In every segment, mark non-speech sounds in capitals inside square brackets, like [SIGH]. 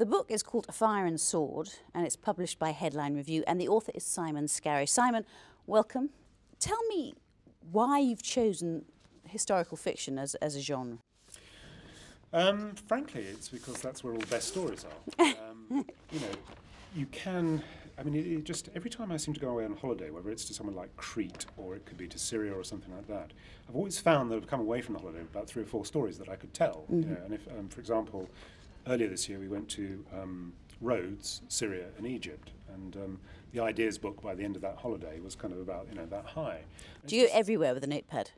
The book is called A Fire and Sword and it's published by Headline Review and the author is Simon Scarrow. Simon, welcome. Tell me why you've chosen historical fiction as, as a genre. Um, frankly, it's because that's where all the best stories are. [LAUGHS] Um, you know, you can. I mean, it, it just every time I seem to go away on holiday, whether it's to somewhere like Crete or it could be to Syria or something like that, I've always found that I've come away from the holiday with about three or four stories that I could tell. You know, and if, um, for example, earlier this year we went to um, Rhodes, Syria, and Egypt, and um, the ideas book by the end of that holiday was kind of about you know that high. Do you go everywhere with a notepad?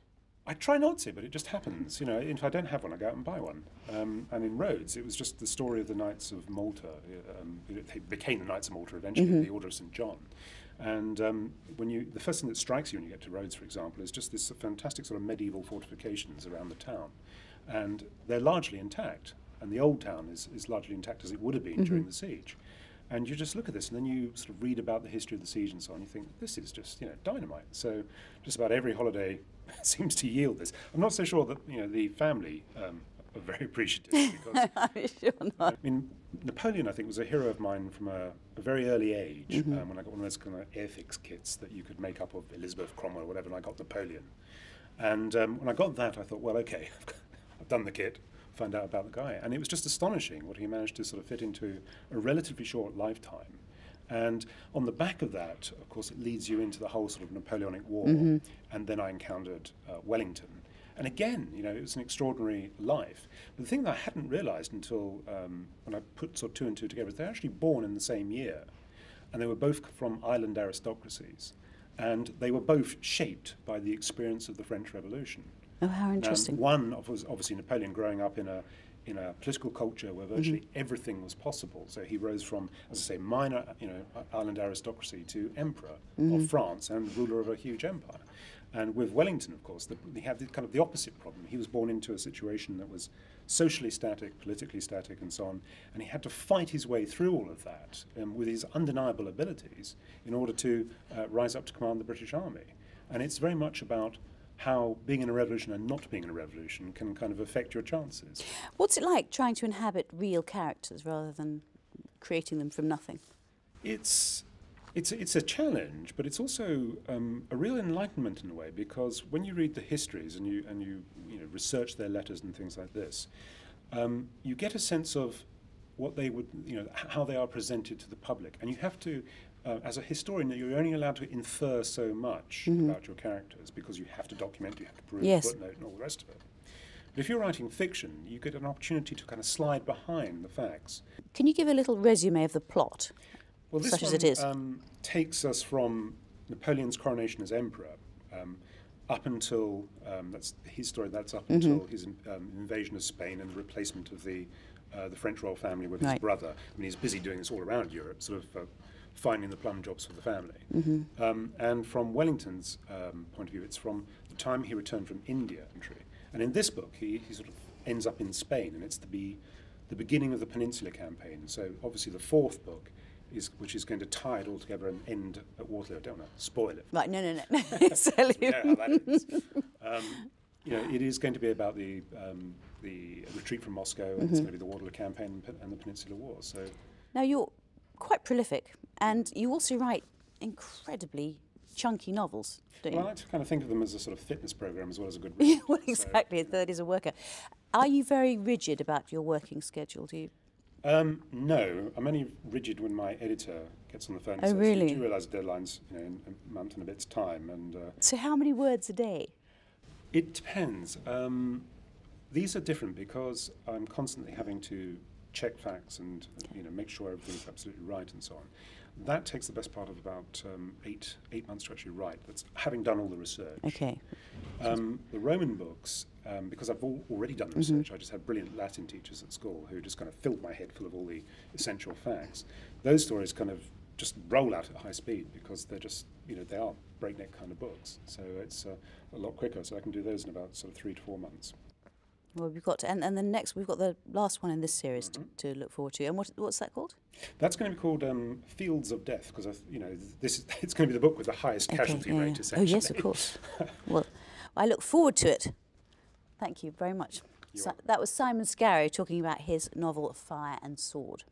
I try not to, but it just happens. You know, if I don't have one, I go out and buy one. Um, and in Rhodes, it was just the story of the Knights of Malta. Um, they became the Knights of Malta eventually, the Order of St John. And um, when you, the first thing that strikes you when you get to Rhodes, for example, is just this fantastic sort of medieval fortifications around the town, and they're largely intact. And the old town is, is largely intact as it would have been during the siege. And you just look at this, and then you sort of read about the history of the siege and so on. You think this is just you know dynamite. So just about every holiday [LAUGHS] seems to yield this. I'm not so sure that you know the family um, are very appreciative [LAUGHS] because I'm sure not. I mean Napoleon I think was a hero of mine from a, a very early age um, when I got one of those kind of Airfix kits that you could make up of Elizabeth Cromwell or whatever, and I got Napoleon. And um, when I got that, I thought, well, okay, [LAUGHS] I've done the kit. Find out about the guy, and it was just astonishing what he managed to sort of fit into a relatively short lifetime. And on the back of that, of course, it leads you into the whole sort of Napoleonic War. And then I encountered uh, Wellington. And again, you know, it was an extraordinary life. But the thing that I hadn't realized until um, when I put sort of two and two together is they're actually born in the same year. And they were both from island aristocracies. And they were both shaped by the experience of the French Revolution. Oh, how Now, interesting. one of- was obviously Napoleon growing up in a in a political culture where virtually everything was possible. So he rose from, as I say, minor, you know, island aristocracy to emperor of France and ruler of a huge empire. And with Wellington, of course, the, he had the, kind of the opposite problem. He was born into a situation that was socially static, politically static, and so on, and he had to fight his way through all of that um, with his undeniable abilities in order to uh, rise up to command the British Army. And it's very much about how being in a revolution and not being in a revolution can kind of affect your chances. What's it like trying to inhabit real characters rather than creating them from nothing? It's it's it's a challenge, but it's also um, a real enlightenment in a way because when you read the histories and you and you you know research their letters and things like this, um, you get a sense of what they would you know how they are presented to the public, and you have to. Uh, as a historian, you're only allowed to infer so much about your characters because you have to document, you have to prove, Yes. footnote, and all the rest of it. But if you're writing fiction, you get an opportunity to kind of slide behind the facts Can you give a little resume of the plot? well, this such as one, it is. Um, takes us from Napoleon's coronation as emperor um, up until um, that's his story. That's up Mm-hmm. until his um, invasion of Spain and the replacement of the uh, the French royal family with his brother. I mean, he's busy doing this all around Europe, sort of. Uh, Finding the plum jobs for the family. Mm-hmm. Um, and from Wellington's um, point of view, it's from the time he returned from India. And in this book, he, he sort of ends up in Spain, and it's the, be, the beginning of the Peninsula campaign. So obviously, the fourth book is which is going to tie it all together and end at Waterloo. I don't want to spoil it. Right, no, no, no. [LAUGHS] [LAUGHS] We know how that ends. [LAUGHS] Um, you know, it is going to be about the um, the retreat from Moscow, and it's going to be the Waterloo campaign and and the Peninsular War. So Now, you're quite prolific and you also write incredibly chunky novels, don't you? well, I like to kind of think of them as a sort of fitness program as well as a good [LAUGHS] read. well, So, exactly. a third is a worker. Are you very rigid about your working schedule? Do you? Um, no, I'm only rigid when my editor gets on the phone. and Oh, says, really? You do realise the deadline's you know, in a month and a bit's time, and uh, So, how many words a day? it depends. Um, these are different because I'm constantly having to check facts and you know make sure everything's absolutely right and so on. That takes the best part of about um, eight eight months to actually write. That's having done all the research. Okay. Um, the Roman books, um, because I've al- already done the research, I just had brilliant Latin teachers at school who just kind of filled my head full of all the essential facts. Those stories kind of just roll out at high speed because they're just, you know, they are breakneck kind of books. So it's uh, a lot quicker. So I can do those in about sort of three to four months. Well, we've got, and, and then next we've got the last one in this series Mm-hmm. to, to look forward to. And what, what's that called? That's going to be called um, Fields of Death because, you know, this is, [LAUGHS] it's going to be the book with the highest casualty yeah, rate, yeah. Oh, yes, of course. [LAUGHS] well, I look forward to it. Thank you very much. Si- that was Simon Scarrow talking about his novel Fire and Sword.